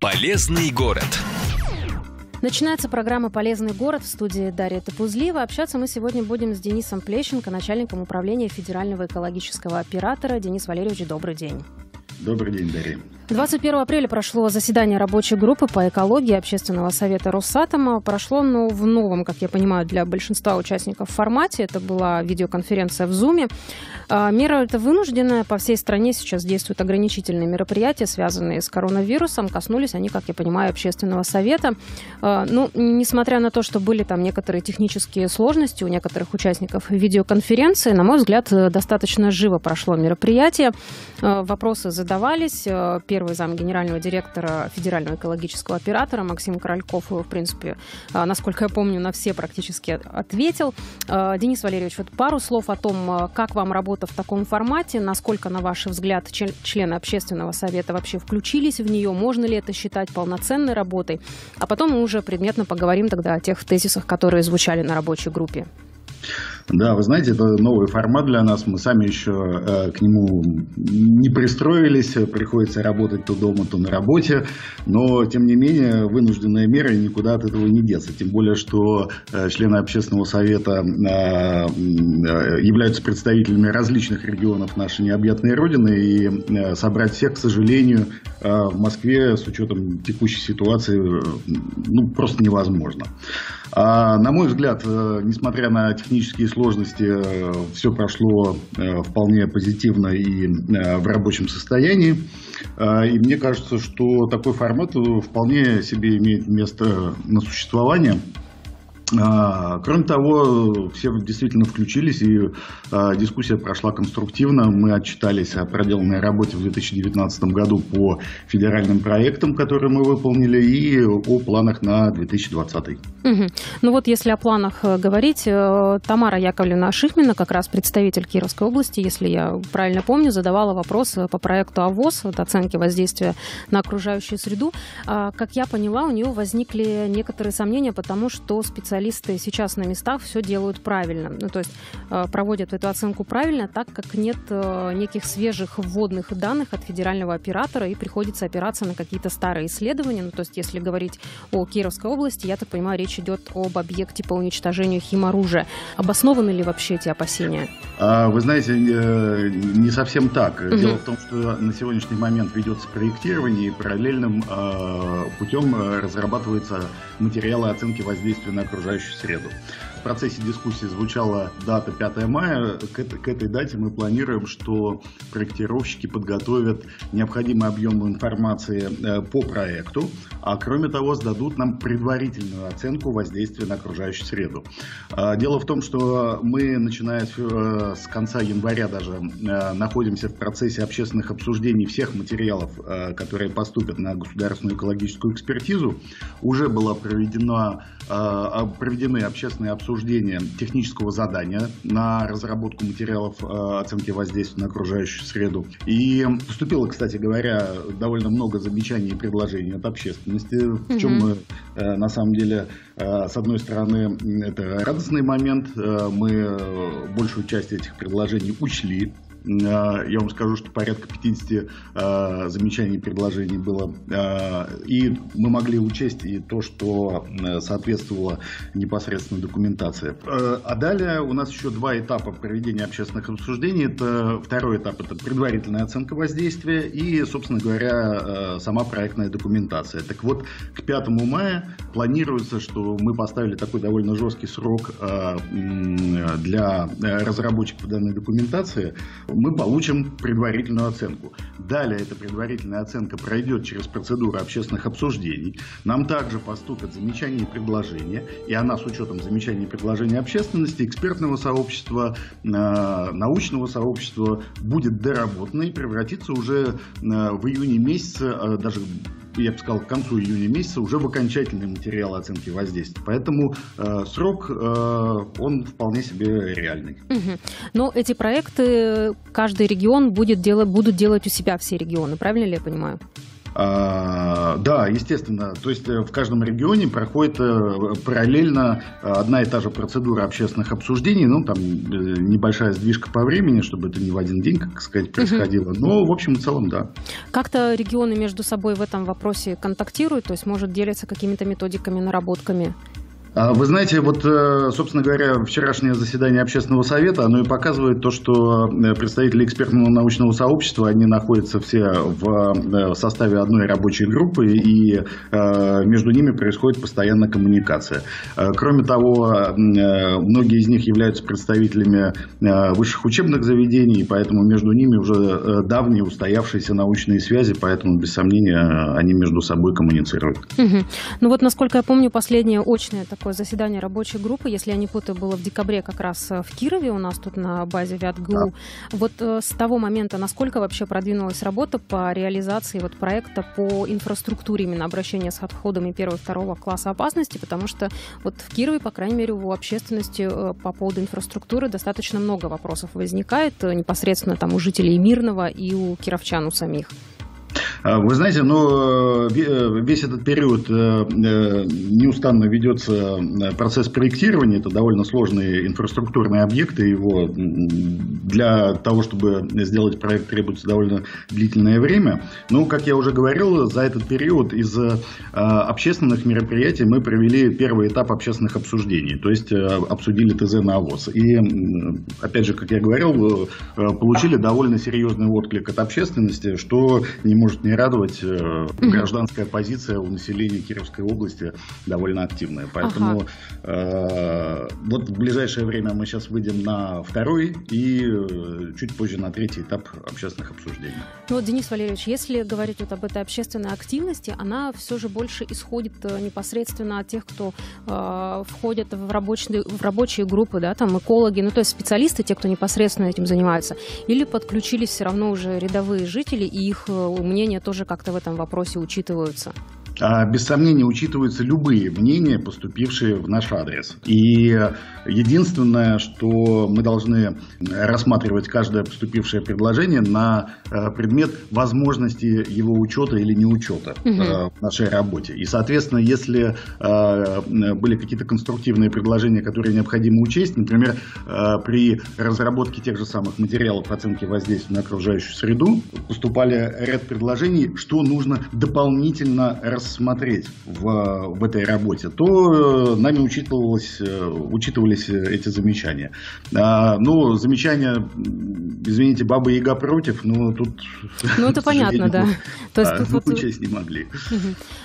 Полезный город. Начинается программа «Полезный город» в студии Дарья Топузлива. Общаться мы сегодня будем с Денисом Плещенко, начальником управления федерального экологического оператора. Денис Валерьевич, добрый день. Добрый день, Дарья. 21 апреля прошло заседание рабочей группы по экологии Общественного совета Росатома. Прошло оно в новом, как я понимаю, для большинства участников формате. Это была видеоконференция в Зуме. А, мера эта вынужденная. По всей стране сейчас действуют ограничительные мероприятия, связанные с коронавирусом. Коснулись они, как я понимаю, Общественного совета. А, ну, несмотря на то, что были там некоторые технические сложности у некоторых участников видеоконференции, на мой взгляд, достаточно живо прошло мероприятие. А, вопросы задавались первый зам генерального директора Федерального экологического оператора Максим Корольков, в принципе, а, насколько я помню, на все практически ответил. А, Денис Валерьевич, вот пару слов о том, а, как вам работа в таком формате, насколько, на ваш взгляд, члены общественного совета вообще включились в нее, можно ли это считать полноценной работой, а потом мы уже предметно поговорим тогда о тех тезисах, которые звучали на рабочей группе. Да, вы знаете, это новый формат для нас. Мы сами еще э, к нему не пристроились. Приходится работать то дома, то на работе. Но, тем не менее, вынужденная мера никуда от этого не деться. Тем более, что э, члены общественного совета э, являются представителями различных регионов нашей необъятной Родины. И собрать всех, к сожалению, в Москве с учетом текущей ситуации ну, просто невозможно. А, на мой взгляд, несмотря на технические сложности э, все прошло э, вполне позитивно и э, в рабочем состоянии. И мне кажется, что такой формат вполне себе имеет место на существование. А, кроме того, все действительно включились, и а, дискуссия прошла конструктивно. Мы отчитались о проделанной работе в 2019 году по федеральным проектам, которые мы выполнили, и о планах на 2020. Угу. Ну вот если о планах э, говорить, э, Тамара Яковлевна Шихмина, как раз представитель Кировской области, если я правильно помню, задавала вопрос э, по проекту АВОЗ, вот оценки воздействия на окружающую среду. А, как я поняла, у нее возникли некоторые сомнения, потому что специалисты специалисты сейчас на местах все делают правильно. Ну, то есть э, проводят эту оценку правильно, так как нет э, неких свежих вводных данных от федерального оператора и приходится опираться на какие-то старые исследования. Ну, то есть если говорить о Кировской области, я так понимаю, речь идет об объекте по уничтожению химоружия. Обоснованы ли вообще эти опасения? А, вы знаете, э, не совсем так. Угу. Дело в том, что на сегодняшний момент ведется проектирование и параллельным путем разрабатываются материалы оценки воздействия на окружающую окружающую среду. В процессе дискуссии звучала дата 5 мая. К к этой дате мы планируем, что проектировщики подготовят необходимый объем информации э, по проекту, а кроме того сдадут нам предварительную оценку воздействия на окружающую среду. А, дело в том, что мы, начиная с, э, конца января даже, э, находимся в процессе общественных обсуждений всех материалов, которые поступят на государственную экологическую экспертизу. Уже была проведена, проведены общественные обсуждения обсуждение технического задания на разработку материалов э, оценки воздействия на окружающую среду. И поступило, кстати говоря, довольно много замечаний и предложений от общественности, в чем мы э, на самом деле, э, с одной стороны, это радостный момент, мы большую часть этих предложений учли, я вам скажу, что порядка 50 а, замечаний предложений было. А, и мы могли учесть и то, что соответствовало непосредственно документации. А далее у нас еще два этапа проведения общественных обсуждений. Это второй этап – это предварительная оценка воздействия и, собственно говоря, сама проектная документация. Так вот, к 5 мая планируется, что мы поставили такой довольно жесткий срок для разработчиков данной документации мы получим предварительную оценку. Далее эта предварительная оценка пройдет через процедуру общественных обсуждений. Нам также поступят замечания и предложения, и она с учетом замечаний и предложений общественности, экспертного сообщества, э, научного сообщества будет доработана и превратится уже э, в июне месяце, э, даже я бы сказал, к концу июня месяца уже в окончательные материалы оценки воздействия. Поэтому э, срок, э, он вполне себе реальный. Угу. Но эти проекты каждый регион будет делать, будут делать у себя все регионы, правильно ли я понимаю? А, да, естественно. То есть в каждом регионе проходит параллельно одна и та же процедура общественных обсуждений. Ну, там небольшая сдвижка по времени, чтобы это не в один день, как сказать, происходило. Но, в общем и целом, да. Как-то регионы между собой в этом вопросе контактируют, то есть может делиться какими-то методиками, наработками? А вы знаете, вот, э, собственно говоря, вчерашнее заседание общественного совета, оно и показывает то, что э, представители экспертного научного сообщества, они находятся все в э, составе одной рабочей группы, и между ними происходит постоянная коммуникация. Кроме того, многие из них являются представителями высших учебных заведений, поэтому между ними уже давние устоявшиеся научные связи, поэтому, без сомнения, они между собой коммуницируют. Угу. Ну вот, насколько я помню, последнее очное такое такое заседание рабочей группы, если я не путаю, было в декабре как раз э, в Кирове у нас тут на базе ВятГУ. Да. Вот э, с того момента, насколько вообще продвинулась работа по реализации вот проекта по инфраструктуре именно обращения с отходами первого и второго класса опасности, потому что вот в Кирове, по крайней мере, у общественности э, по поводу инфраструктуры достаточно много вопросов возникает непосредственно там у жителей Мирного и у кировчан у самих. А, вы знаете, ну, весь этот период э, неустанно ведется процесс проектирования. Это довольно сложные инфраструктурные объекты. Его для того, чтобы сделать проект, требуется довольно длительное время. Но, как я уже говорил, за этот период из общественных мероприятий мы провели первый этап общественных обсуждений. То есть обсудили ТЗ на АВОЗ. И, опять же, как я говорил, получили довольно серьезный отклик от общественности, что не может не радовать. Э, гражданская позиция у населения Кировской области довольно активная. Поэтому ага. э, вот в ближайшее время мы сейчас выйдем на второй и э, чуть позже на третий этап общественных обсуждений. Ну вот, Денис Валерьевич, если говорить вот об этой общественной активности, она все же больше исходит непосредственно от тех, кто э, входит в рабочие, в рабочие группы, да, там экологи, ну то есть специалисты, те, кто непосредственно этим занимаются, или подключились все равно уже рядовые жители, и их мнение тоже как-то в этом вопросе учитываются? А, без сомнения учитываются любые мнения, поступившие в наш адрес. И единственное, что мы должны рассматривать каждое поступившее предложение на э, предмет возможности его учета или неучета угу. в нашей работе. И, соответственно, если э, были какие-то конструктивные предложения, которые необходимо учесть, например, при разработке тех же самых материалов оценки воздействия на окружающую среду, поступали ряд предложений, что нужно дополнительно рассмотреть смотреть в, в этой работе, то э, нами учитывалось, э, учитывались эти замечания. А, ну, замечания, извините, Баба Яга против, но тут... Ну, это понятно, да. То есть, а, тут вот... учесть не могли.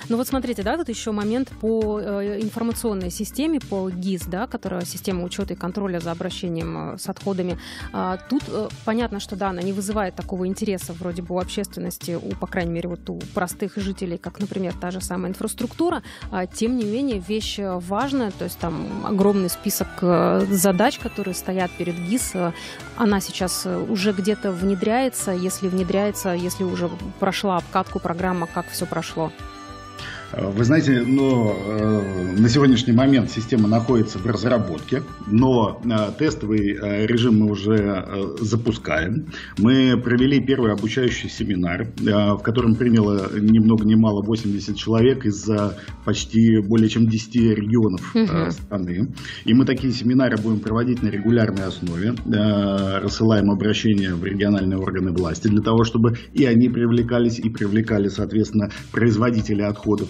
Ну, вот смотрите, да, тут еще момент по э, информационной системе, по ГИС, да, которая система учета и контроля за обращением с отходами. А, тут понятно, что, да, она не вызывает такого интереса вроде бы у общественности, у, по крайней мере, вот у простых жителей, как, например, та же самая инфраструктура, а, тем не менее вещь важная, то есть там огромный список э, задач, которые стоят перед ГИС, она сейчас э, уже где-то внедряется, если внедряется, если уже прошла обкатку программа, как все прошло. Вы знаете, но э, на сегодняшний момент система находится в разработке, но э, тестовый э, режим мы уже запускаем. Мы провели первый обучающий семинар, в котором приняло ни много ни мало 80 человек из почти более чем 10 регионов э, страны. И мы такие семинары будем проводить на регулярной основе, рассылаем обращения в региональные органы власти для того, чтобы и они привлекались, и привлекали, соответственно, производители отходов.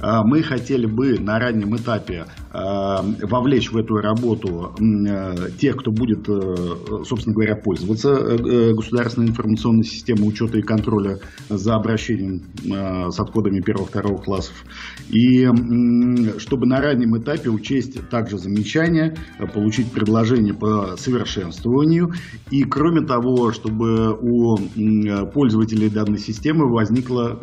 мы хотели бы на раннем этапе а, вовлечь в эту работу э, тех, кто будет, э, собственно говоря, пользоваться э, государственной информационной системой учета и контроля за обращением с отходами первого-второго классов. И чтобы на раннем этапе учесть также замечания, получить предложения по совершенствованию. И кроме того, чтобы у пользователей данной системы возникло,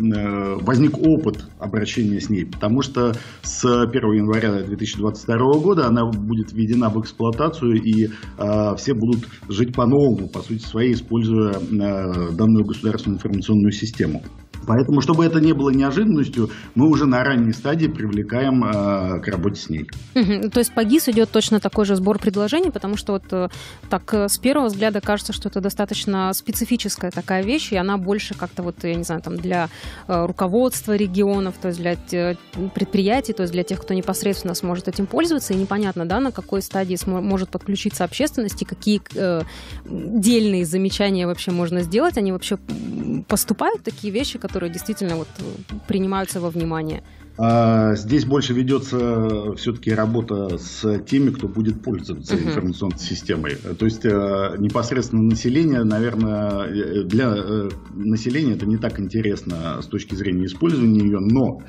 возник опыт обращения с ней потому что с 1 января 2022 года она будет введена в эксплуатацию, и э, все будут жить по-новому, по сути своей, используя э, данную государственную информационную систему. Поэтому, чтобы это не было неожиданностью, мы уже на ранней стадии привлекаем э, к работе с ней. То есть по ГИС идет точно такой же сбор предложений, потому что вот э, так э, с первого взгляда кажется, что это достаточно специфическая такая вещь, и она больше как-то вот, я не знаю, там для э, руководства регионов, то есть для предприятий, то есть для тех, кто непосредственно сможет этим пользоваться, и непонятно, да, на какой стадии может подключиться общественность, и какие э, дельные замечания вообще можно сделать, они вообще поступают такие вещи, которые действительно вот принимаются во внимание? А, здесь больше ведется все-таки работа с теми, кто будет пользоваться uh-huh. информационной системой. То есть э, непосредственно население, наверное, э, для э, населения это не так интересно с точки зрения использования ее, но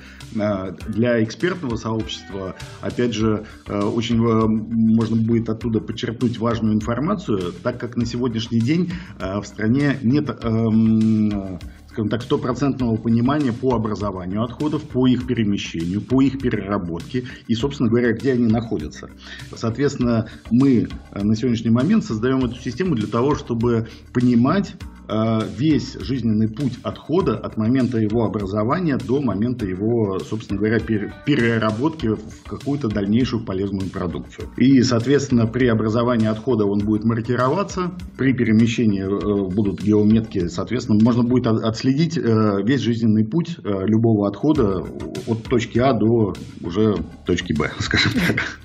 для экспертного сообщества, опять же, очень можно будет оттуда подчеркнуть важную информацию, так как на сегодняшний день в стране нет эм, скажем так, стопроцентного понимания по образованию отходов, по их перемещению, по их переработке и, собственно говоря, где они находятся. Соответственно, мы э, на сегодняшний момент создаем эту систему для того, чтобы понимать, весь жизненный путь отхода от момента его образования до момента его, собственно говоря, переработки в какую-то дальнейшую полезную продукцию. И, соответственно, при образовании отхода он будет маркироваться, при перемещении э, будут геометки, соответственно, можно будет отследить э, весь жизненный путь любого отхода от точки А до уже точки Б, скажем так.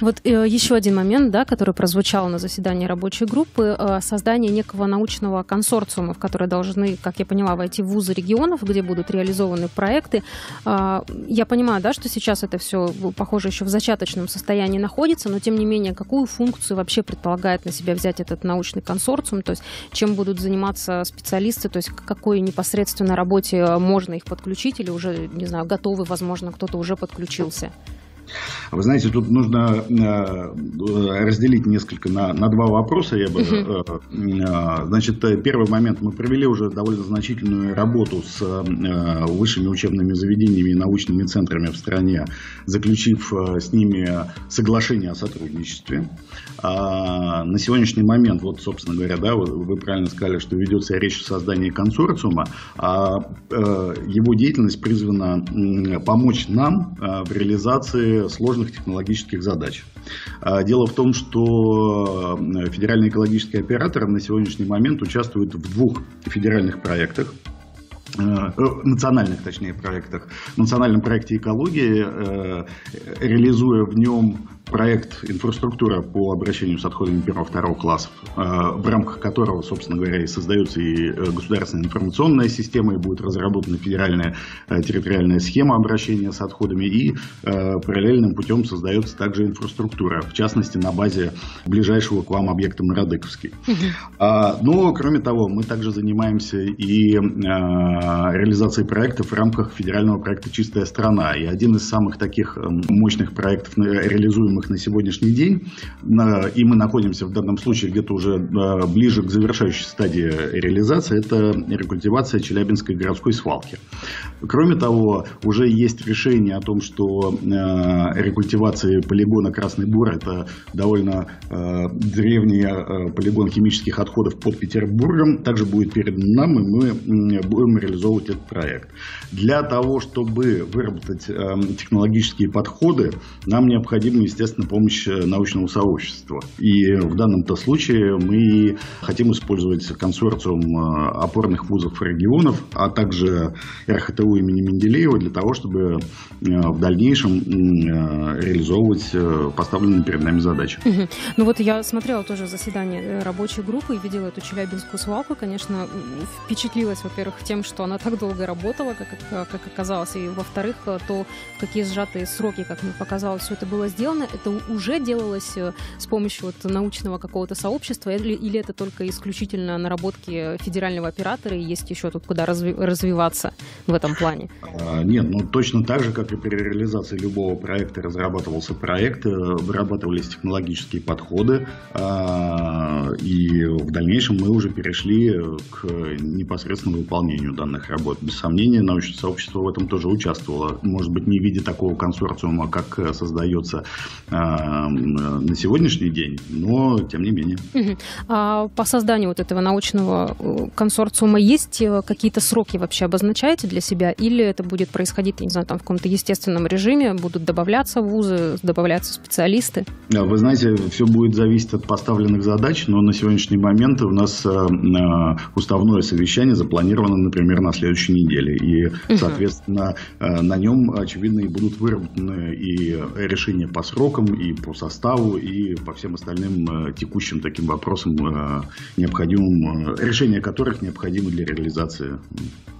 Вот еще один момент, да, который прозвучал на заседании рабочей группы, создание некого научного консорциума консорциумов, которые должны, как я поняла, войти в вузы регионов, где будут реализованы проекты. А, я понимаю, да, что сейчас это все, похоже, еще в зачаточном состоянии находится, но тем не менее, какую функцию вообще предполагает на себя взять этот научный консорциум, то есть чем будут заниматься специалисты, то есть к какой непосредственно работе можно их подключить или уже, не знаю, готовы, возможно, кто-то уже подключился? Вы знаете, тут нужно э, разделить несколько на, на два вопроса. Я бы, uh значит, первый момент. Мы провели уже довольно значительную работу с высшими учебными заведениями и научными центрами в стране, заключив с ними соглашение о сотрудничестве. А на сегодняшний момент, вот, собственно говоря, да, вы правильно сказали, что ведется речь о создании консорциума, а его деятельность призвана помочь нам в реализации сложных технологических задач. А, дело в том, что э, федеральные экологические операторы на сегодняшний момент участвуют в двух федеральных проектах э, э, национальных, точнее, проектах. В национальном проекте экологии, реализуя в нем проект «Инфраструктура по обращению с отходами первого-второго классов», э, в рамках которого, собственно говоря, и создается и э, государственная информационная система, и будет разработана федеральная э, территориальная схема обращения с отходами, и параллельным путем создается также инфраструктура, в частности, на базе ближайшего к вам объекта Мародыковский. А, но, кроме того, мы также занимаемся и реализацией проектов в рамках федерального проекта «Чистая страна». И один из самых таких мощных проектов, реализуемых реализуемых на сегодняшний день, и мы находимся в данном случае где-то уже э, ближе к завершающей стадии реализации, это рекультивация Челябинской городской свалки. Кроме того, уже есть решение о том, что э, рекультивация полигона Красный Бур – это довольно э, древний полигон химических отходов под Петербургом, также будет передан нам, и мы будем реализовывать этот проект. Для того, чтобы выработать технологические подходы, нам необходимо, естественно, естественно, помощь э, научного сообщества. И в данном-то случае мы хотим использовать консорциум э, опорных вузов регионов, а также РХТУ имени Менделеева для того, чтобы э, в дальнейшем реализовывать поставленные перед нами задачи. Угу. Ну вот я смотрела тоже заседание рабочей группы и видела эту челябинскую свалку. Конечно, впечатлилась, во-первых, тем, что она так долго работала, как, как оказалось, и во-вторых, то, в какие сжатые сроки, как мне показалось, все это было сделано это уже делалось э, с помощью вот научного какого-то сообщества или, или это только исключительно наработки федерального оператора и есть еще тут куда разви- развиваться в этом плане? А, нет, ну точно так же, как и при реализации любого проекта разрабатывался проект, э, вырабатывались технологические подходы, а, и в дальнейшем мы уже перешли к непосредственному выполнению данных работ. Без сомнения, научное сообщество в этом тоже участвовало. Может быть, не в виде такого консорциума, как создается на сегодняшний день, но тем не менее. А по созданию вот этого научного э, консорциума есть э, какие-то сроки вообще обозначаете для себя, или это будет происходить, не знаю, там в каком-то естественном режиме, будут добавляться вузы, добавляться специалисты? Вы знаете, все будет зависеть от поставленных задач, но на сегодняшний момент у нас уставное совещание запланировано, например, на следующей неделе. И, соответственно, на нем, очевидно, и будут выработаны и решения по срокам, и по составу, и по всем остальным текущим таким вопросам, необходимым, решение которых необходимо для реализации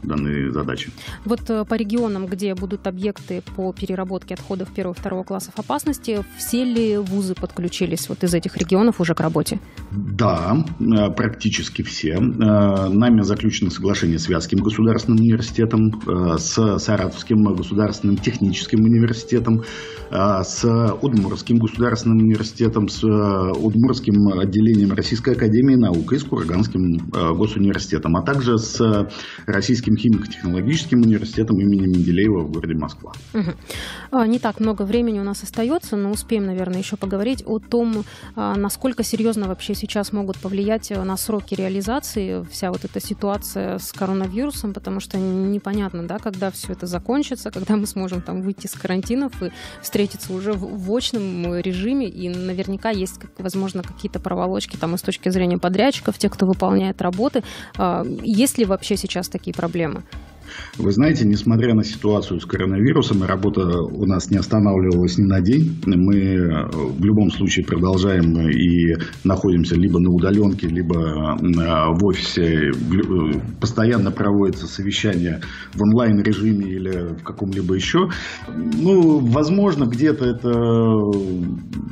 данной задачи. Вот э, по регионам, где будут объекты по переработке отходов первого и второго классов опасности, все ли вузы подключились вот из этих регионов уже к работе? Да, э, практически все. Э, нами заключено соглашение с Вятским государственным университетом, с Саратовским государственным техническим университетом, с Удмуртским государственным университетом, с Удмуртским отделением Российской академии наук и с Курганским госуниверситетом, а также с Российским Российским химико-технологическим университетом имени Менделеева в городе Москва. Угу. Не так много времени у нас остается, но успеем, наверное, еще поговорить о том, а, насколько серьезно вообще сейчас могут повлиять э, на сроки реализации вся вот эта ситуация с коронавирусом, потому что непонятно, да, когда все это закончится, когда мы сможем там выйти с карантинов и встретиться уже в очном режиме, и наверняка есть, возможно, какие-то проволочки там и с точки зрения подрядчиков, тех, кто выполняет работы. А, есть ли вообще сейчас такие проблемы? Вы знаете, несмотря на ситуацию с коронавирусом, работа у нас не останавливалась ни на день. Мы э, в любом случае продолжаем и находимся либо на удаленке, либо э, в офисе. Э, постоянно проводятся совещания в онлайн-режиме или в каком-либо еще. Ну, возможно, где-то это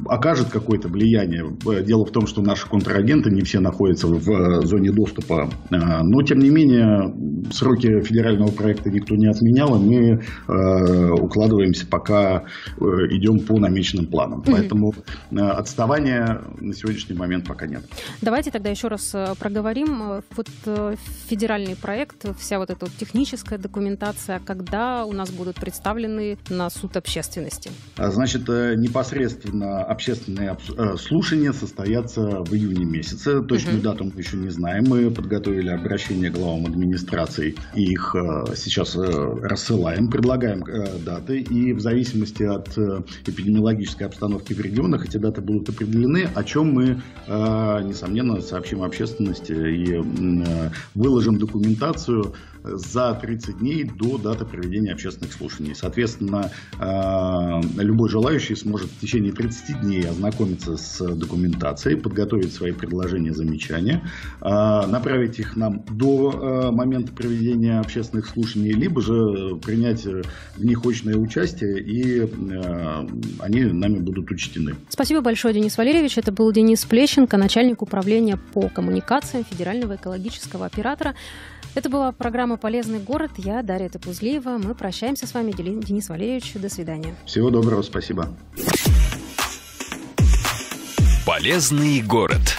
окажет какое-то влияние. Дело в том, что наши контрагенты не все находятся в зоне доступа. Но, тем не менее, сроки федерального проекта никто не отменял, и мы э, укладываемся, пока э, идем по намеченным планам. Mm-hmm. Поэтому э, отставания на сегодняшний момент пока нет. Давайте тогда еще раз э, проговорим. Э, вот э, федеральный проект, вся вот эта вот техническая документация, когда у нас будут представлены на суд общественности? А, значит, непосредственно общественные слушания состоятся в июне месяце. Точную uh-huh. дату мы еще не знаем. Мы подготовили обращение главам администраций и их сейчас э, рассылаем, предлагаем э, даты, и в зависимости от э, эпидемиологической обстановки в регионах эти даты будут определены, о чем мы, несомненно, сообщим общественности и выложим документацию за 30 дней до даты проведения общественных слушаний. Соответственно, любой желающий сможет в течение 30 дней ознакомиться с документацией, подготовить свои предложения, замечания, направить их нам до момента проведения общественных слушаний, либо же принять в них очное участие, и э, они нами будут учтены. Спасибо большое, Денис Валерьевич. Это был Денис Плещенко, начальник управления по коммуникациям Федерального экологического оператора. Это была программа «Полезный город». Я Дарья Топузлиева. Мы прощаемся с вами. Денис Валерьевич, до свидания. Всего доброго, спасибо. «Полезный город»